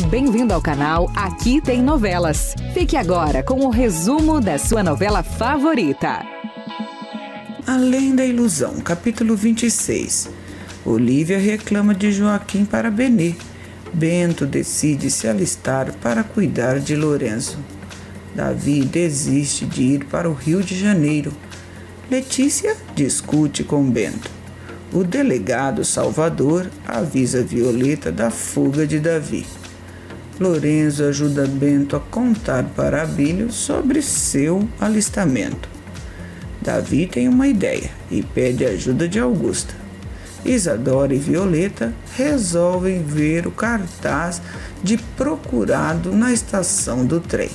Bem-vindo ao canal Aqui Tem Novelas. Fique agora com o resumo da sua novela favorita. Além da ilusão, capítulo 26. Olivia reclama de Joaquim para Benê. Bento decide se alistar para cuidar de Lorenzo. Davi desiste de ir para o Rio de Janeiro. Letícia discute com Bento. O delegado Salvador avisa Violeta da fuga de Davi. Lorenzo ajuda Bento a contar para Abílio sobre seu alistamento. Davi tem uma ideia e pede ajuda de Augusta. Isadora e Violeta resolvem ver o cartaz de procurado na estação do trem.